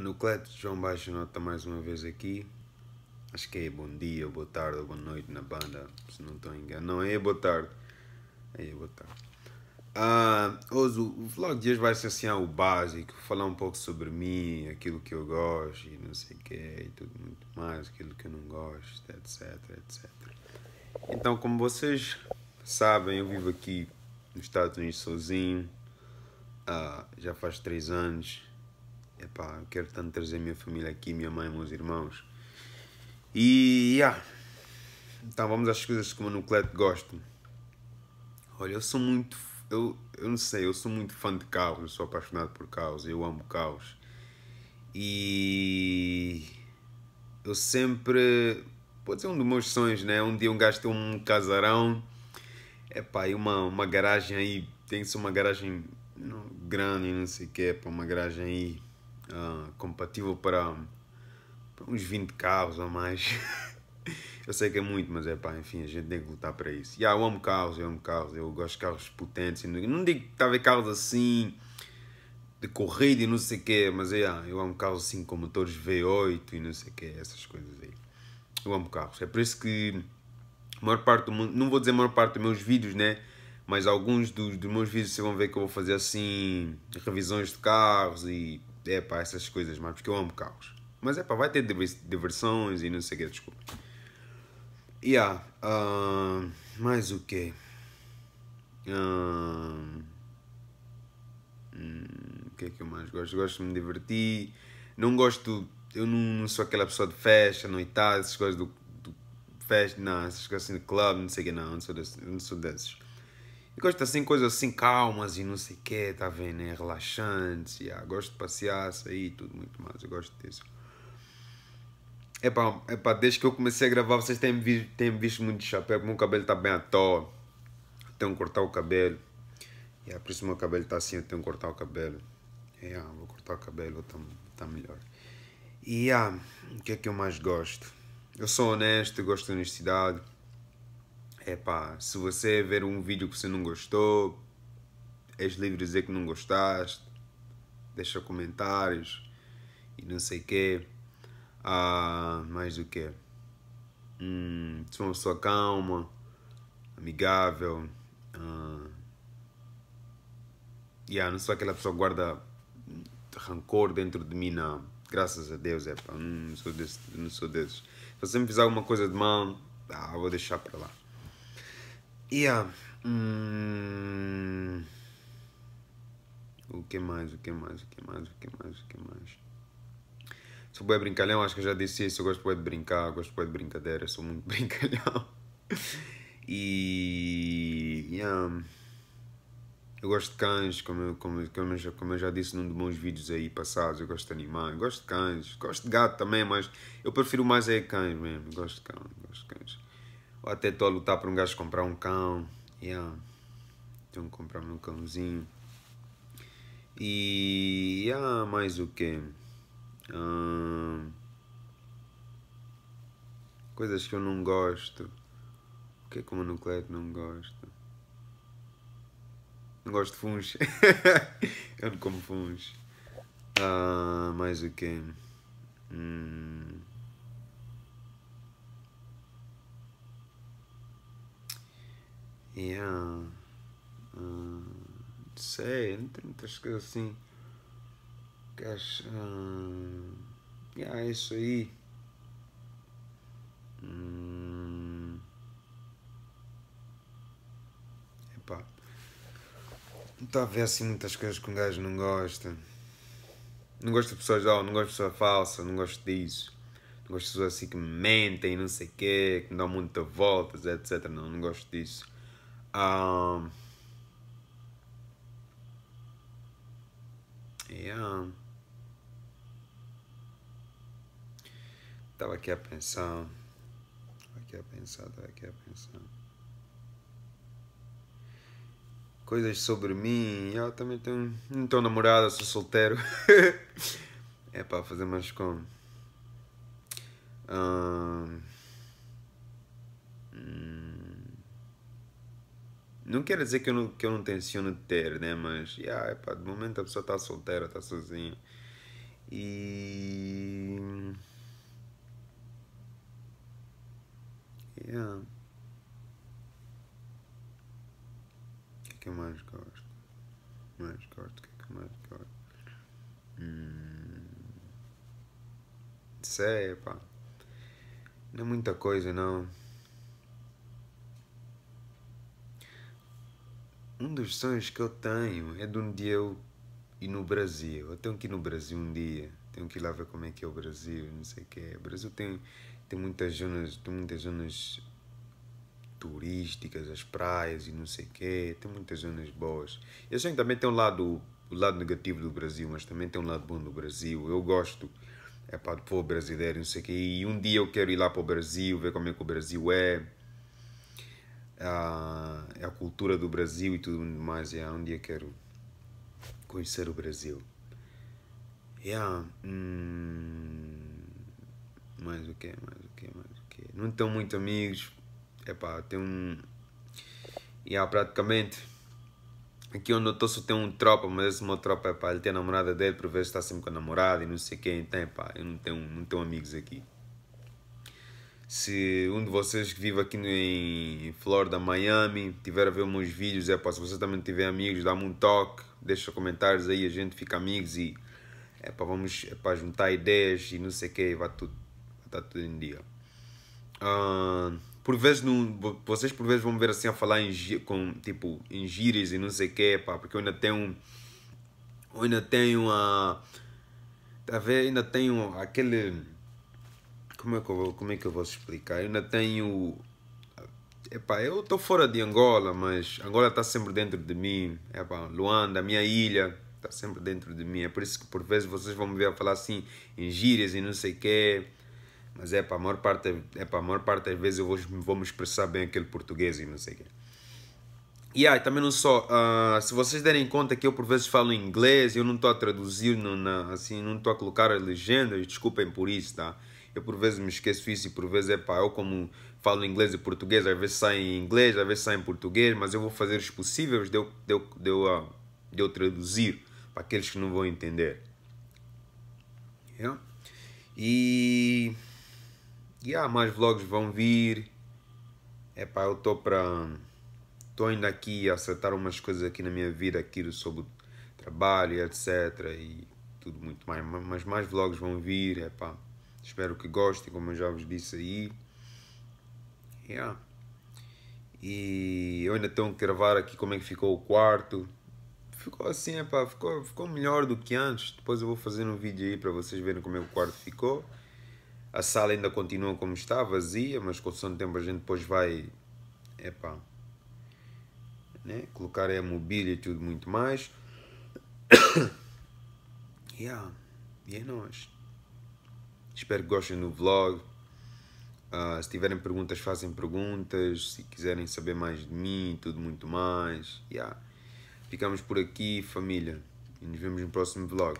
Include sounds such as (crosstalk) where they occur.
Nucleto João Baixo nota mais uma vez aqui. Acho que é bom dia, boa tarde ou boa noite na banda, se não estou enganado. Não, é boa tarde. É boa tarde. Ah, hoje, o vlog de hoje vai ser assim o básico, falar um pouco sobre mim, aquilo que eu gosto e não sei o que, e tudo muito mais, aquilo que eu não gosto, etc, etc. Então, como vocês sabem, eu vivo aqui nos Estados Unidos sozinho, ah, já faz três anos epá, quero tanto trazer minha família aqui, minha mãe, meus irmãos. E, yeah. então vamos às coisas que o Nucleto gosta. Olha, eu sou muito, eu, eu não sei, eu sou muito fã de carros, eu sou apaixonado por carros, eu amo carros. E eu sempre, pode ser um dos meus sonhos, né? Um dia um gajo tem um casarão, epá, e uma, uma garagem aí, tem que ser uma garagem grande, não sei o que, para uma garagem aí uh, compatível para, para, uns 20 carros ou mais. (laughs) eu sei que é muito, mas é pá, enfim, a gente tem que lutar para isso. Yeah, eu amo carros, eu amo carros, eu gosto de carros potentes. Não digo que está a ver carros assim de corrida e não sei o quê, mas é, eu amo carros assim com motores V8 e não sei o quê, essas coisas aí. Eu amo carros. É por isso que a maior parte do mundo, não vou dizer a maior parte dos meus vídeos, né? Mas alguns dos, dos meus vídeos vocês vão ver que eu vou fazer assim revisões de carros e é pá, essas coisas mais, porque eu amo carros. Mas é pá, vai ter diversões e não sei o que, desculpa. Yeah, uh, mais o quê? Uh, hum, o que é que eu mais gosto? Gosto de me divertir. Não gosto, eu não, não sou aquela pessoa de festa, noitada, essas coisas do, do festa, não, essas coisas assim de clube, não sei o que, não, não sou, desse, não sou desses. Eu gosto assim, coisas assim calmas e não sei o que, tá vendo? Né? Relaxantes. Yeah. Gosto de passear, sair tudo muito mais. Eu gosto disso. Epá, epá, desde que eu comecei a gravar, vocês têm, visto, têm visto muito chapéu. Meu cabelo tá bem à toa. Tenho que cortar o cabelo. Yeah, por isso meu cabelo tá assim, eu tenho que cortar o cabelo. Yeah, vou cortar o cabelo, tá, tá melhor. E yeah, o que é que eu mais gosto? Eu sou honesto, eu gosto de honestidade é pá, se você ver um vídeo que você não gostou, és livre de dizer que não gostaste, deixa comentários e não sei o quê. Ah, mais do que? Hum, sou uma pessoa calma, amigável. Ah, yeah, não sou aquela pessoa que guarda rancor dentro de mim, não. Graças a Deus, é pá, não sou desse, não sou desses. Se você me fizer alguma coisa de mal, ah, vou deixar para lá. Yeah. Hum... O que mais? O que mais? O que mais? O que mais? O que mais? Sou bem brincalhão, acho que eu já disse isso. Eu gosto de brincar, gosto de brincadeira, sou muito (laughs) brincalhão. E. Yeah. Eu gosto de cães, como eu, como, como, eu já, como eu já disse num dos meus vídeos aí passados. Eu gosto de animais, gosto de cães, gosto de gato também, mas eu prefiro mais é cães mesmo. Gosto de cães, gosto de cães. Ou até estou a lutar para um gajo comprar um cão. Yeah. Tenho que comprar um cãozinho. E yeah, mais o quê? Coisas que eu não gosto. O que é que uma nucleto não gosta? Não gosto de funs. (laughs) eu não como funs. Uh, mais o quê? Hum. Yeah. Uh, sei, não tem muitas coisas assim. Que acho. Uh, yeah, é isso aí. Hum, epá. Não está a ver assim muitas coisas que um gajo não gosta. Não gosto de pessoas, oh, não gosto de pessoa falsa, não gosto disso. Não gosto de pessoas assim que me mentem, não sei o quê, que me dão muitas voltas, etc. Não, não gosto disso. Um, yeah. Estava aqui a pensar. Estava aqui a pensar, estava aqui a pensar. Coisas sobre mim. Eu também tenho. Não estou namorada, sou solteiro. (laughs) é para fazer mais como. Um, Não quer dizer que eu não, que eu não tenciono ter, né? Mas, yeah, epá, de momento a pessoa está solteira, está sozinha. E. Yeah. O que, é que eu mais gosto? Mais gosto? O que, é que eu mais gosto? Hum... Sei, pá. Não é muita coisa, não. Um dos sonhos que eu tenho é de um dia eu ir no Brasil. Eu tenho que ir no Brasil um dia. Tenho que ir lá ver como é que é o Brasil, não sei o que. O Brasil tem, tem muitas zonas, tem muitas zonas turísticas, as praias e não sei o que. Tem muitas zonas boas. Eu sei que também tem um lado, o lado negativo do Brasil, mas também tem um lado bom do Brasil. Eu gosto é para o povo brasileiro, não sei o que. E um dia eu quero ir lá para o Brasil, ver como é que o Brasil é a, é a cultura do Brasil e tudo mais. Yeah, um dia quero conhecer o Brasil. Yeah, hum, mais o que, mais o que, mais o que. Não tenho muitos amigos. Epá, tem um. Yeah, praticamente. Aqui onde eu estou só tem um tropa, mas esse meu tropa, epá, ele tem a namorada dele, por vezes está sempre com a namorada e não sei quem. Então, epá, eu não tenho, não tenho amigos aqui. Se um de vocês que vive aqui em Florida, Miami, tiver a ver meus vídeos, é para se você também tiver amigos, dá-me um toque, deixa comentários aí, a gente fica amigos e é para vamos é para juntar ideias e não sei o que, vai tudo, estar tudo em dia. Uh, por vezes não, vocês por vezes vão ver assim a falar em com tipo em gírias e não sei o que, pá, porque eu ainda tenho eu ainda tenho a tá ver, ainda tenho aquele como é que eu como é que eu vou explicar? Eu ainda tenho. Epá, eu estou fora de Angola, mas Angola está sempre dentro de mim. Epá, Luanda, minha ilha, está sempre dentro de mim. É por isso que por vezes vocês vão me ver falar assim em gírias e não sei o quê. Mas é para a maior parte, é para a maior parte das vezes eu vou, vou me expressar bem aquele português e não sei o quê. E aí, também não só, uh, se vocês derem conta que eu por vezes falo inglês, eu não estou a traduzir, no, na, assim, não estou a colocar as legendas, desculpem por isso, tá? Eu por vezes me esqueço isso e por vezes é pá, eu como falo inglês e português, às vezes sai em inglês, às vezes sai em português, mas eu vou fazer os possíveis de eu, de eu, de eu, uh, de eu traduzir para aqueles que não vão entender. Yeah? E yeah, mais vlogs vão vir. É pá, eu estou para. Estou ainda aqui a acertar umas coisas aqui na minha vida, aqui sobre trabalho, etc. E tudo muito mais. Mas mais vlogs vão vir, é pá. Espero que gostem, como eu já vos disse aí. Yeah. E eu ainda tenho que gravar aqui como é que ficou o quarto. Ficou assim, epá, ficou, ficou melhor do que antes. Depois eu vou fazer um vídeo aí para vocês verem como é que o quarto ficou. A sala ainda continua como está, vazia, mas com o tempo a gente depois vai epá, né? colocar a mobília e tudo muito mais. (coughs) yeah. E é nóis. Espero que gostem do vlog. Uh, se tiverem perguntas, façam perguntas. Se quiserem saber mais de mim, tudo muito mais. Yeah. Ficamos por aqui, família. E nos vemos no próximo vlog.